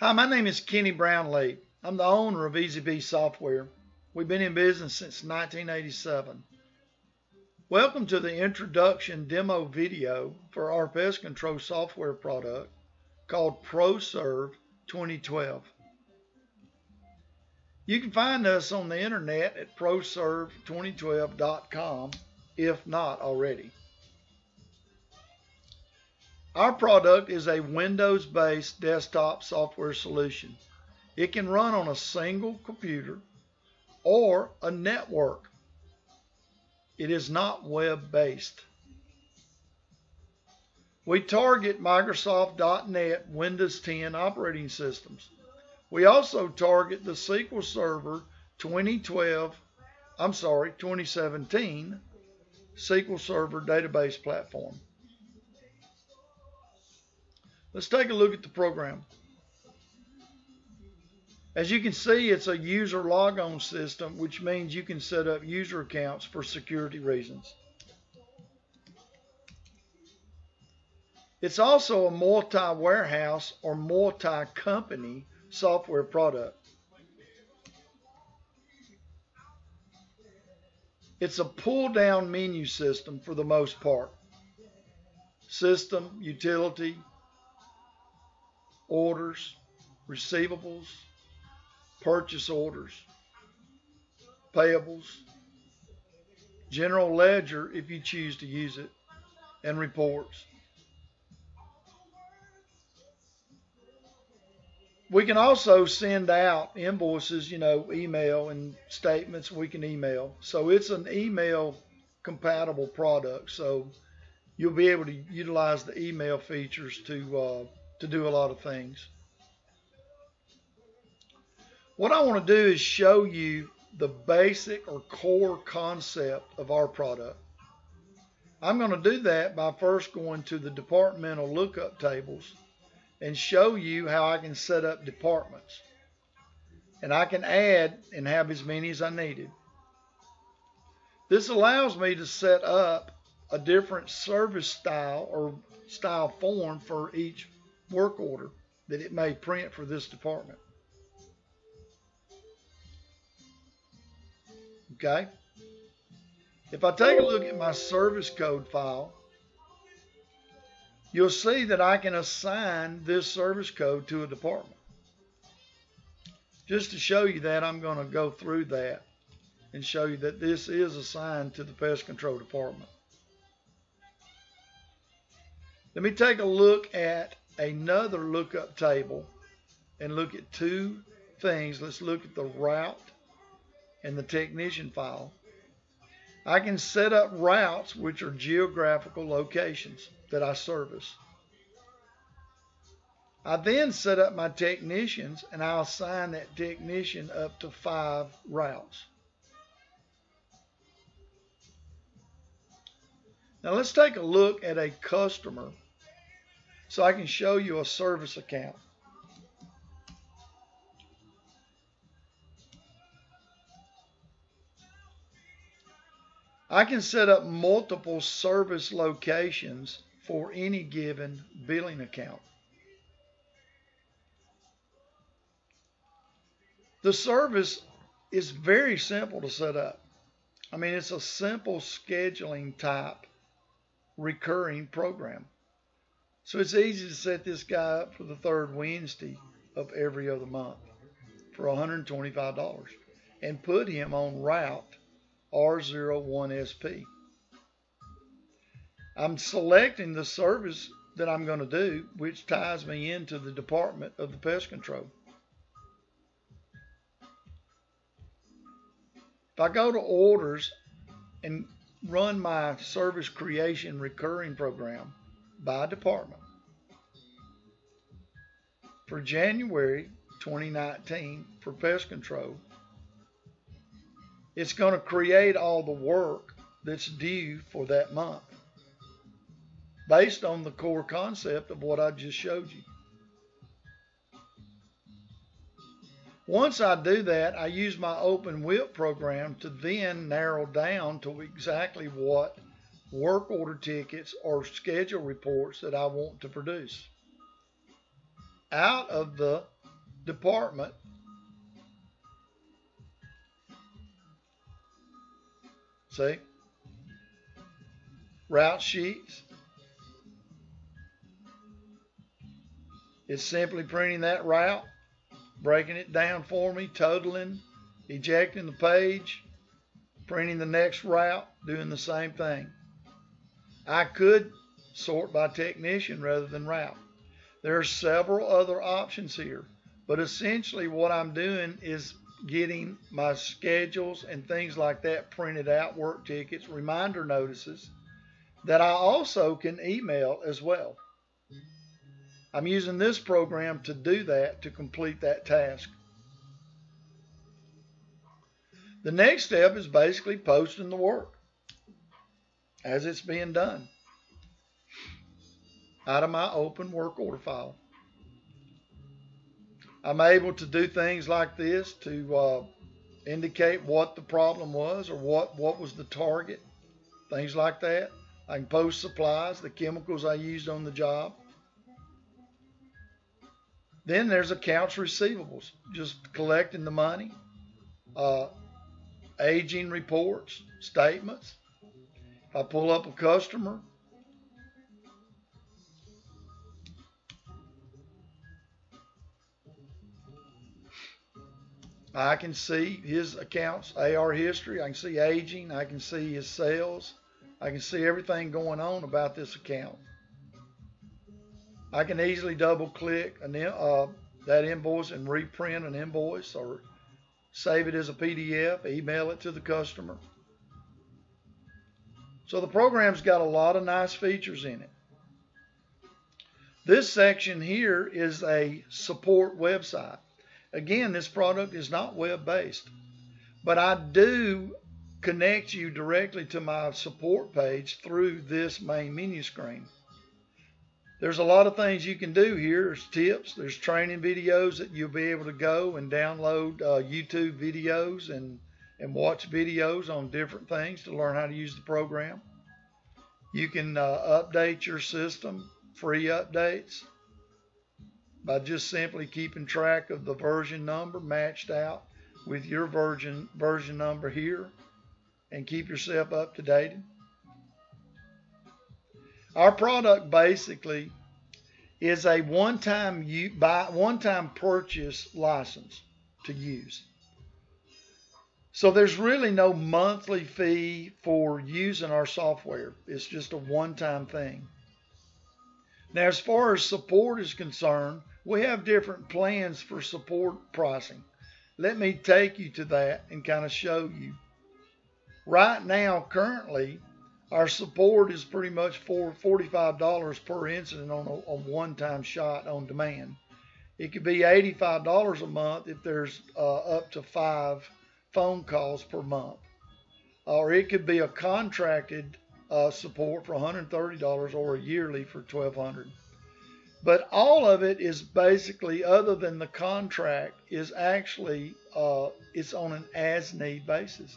Hi, my name is Kenny Brownlee. I'm the owner of EasyBee Software. We've been in business since 1987. Welcome to the introduction demo video for our pest control software product called ProServe 2012. You can find us on the internet at proserve2012.com if not already. Our product is a Windows-based desktop software solution. It can run on a single computer or a network. It is not web-based. We target Microsoft.NET Windows 10 operating systems. We also target the SQL Server 2012, I'm sorry, 2017 SQL Server database platform. Let's take a look at the program. As you can see, it's a user logon system, which means you can set up user accounts for security reasons. It's also a multi-warehouse or multi-company software product. It's a pull-down menu system for the most part. System, utility, orders, receivables, purchase orders, payables, general ledger if you choose to use it, and reports. we can also send out invoices, you know, email and statements we can email. So it's an email compatible product. So you'll be able to utilize the email features to uh, to do a lot of things. What I want to do is show you the basic or core concept of our product. I'm going to do that by first going to the departmental lookup tables and show you how I can set up departments. And I can add and have as many as I needed. This allows me to set up a different service style or style form for each work order that it may print for this department. Okay. If I take a look at my service code file, you'll see that I can assign this service code to a department. Just to show you that, I'm going to go through that and show you that this is assigned to the pest control department. Let me take a look at another lookup table and look at two things. Let's look at the route and the technician file. I can set up routes which are geographical locations that I service. I then set up my technicians and I'll assign that technician up to five routes. Now let's take a look at a customer so I can show you a service account. I can set up multiple service locations for any given billing account. The service is very simple to set up. I mean, it's a simple scheduling type recurring program. So it's easy to set this guy up for the third Wednesday of every other month for $125 and put him on route R01SP. I'm selecting the service that I'm going to do, which ties me into the department of the pest control. If I go to orders and run my service creation recurring program by department for January 2019 for pest control, it's going to create all the work that's due for that month based on the core concept of what I just showed you. Once I do that, I use my Open WIP program to then narrow down to exactly what work order tickets or schedule reports that I want to produce. Out of the department see route sheets It's simply printing that route, breaking it down for me, totaling, ejecting the page, printing the next route, doing the same thing. I could sort by technician rather than route. There are several other options here, but essentially what I'm doing is getting my schedules and things like that printed out, work tickets, reminder notices that I also can email as well. I'm using this program to do that, to complete that task. The next step is basically posting the work as it's being done out of my open work order file. I'm able to do things like this to uh, indicate what the problem was or what, what was the target, things like that. I can post supplies, the chemicals I used on the job. Then there's accounts receivables, just collecting the money, uh, aging reports, statements. I pull up a customer, I can see his accounts, AR history. I can see aging. I can see his sales. I can see everything going on about this account. I can easily double click an, uh, that invoice and reprint an invoice or save it as a PDF, email it to the customer. So the program's got a lot of nice features in it. This section here is a support website. Again, this product is not web-based, but I do connect you directly to my support page through this main menu screen there's a lot of things you can do here. There's tips, there's training videos that you'll be able to go and download uh, YouTube videos and, and watch videos on different things to learn how to use the program. You can uh, update your system, free updates, by just simply keeping track of the version number matched out with your version version number here and keep yourself up to date. Our product basically is a one-time one-time purchase license to use. So there's really no monthly fee for using our software. It's just a one-time thing. Now, as far as support is concerned, we have different plans for support pricing. Let me take you to that and kind of show you. Right now, currently, our support is pretty much for $45 per incident on a, a one-time shot on demand. It could be $85 a month if there's uh, up to five phone calls per month. Or it could be a contracted uh, support for $130 or a yearly for 1,200. But all of it is basically, other than the contract, is actually uh, it's on an as-need basis.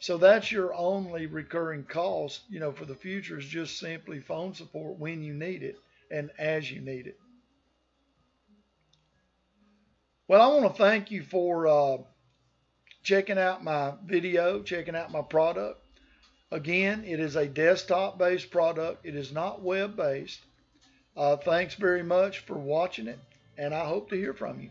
So that's your only recurring cost, you know, for the future is just simply phone support when you need it and as you need it. Well, I want to thank you for uh, checking out my video, checking out my product. Again, it is a desktop-based product. It is not web-based. Uh, thanks very much for watching it, and I hope to hear from you.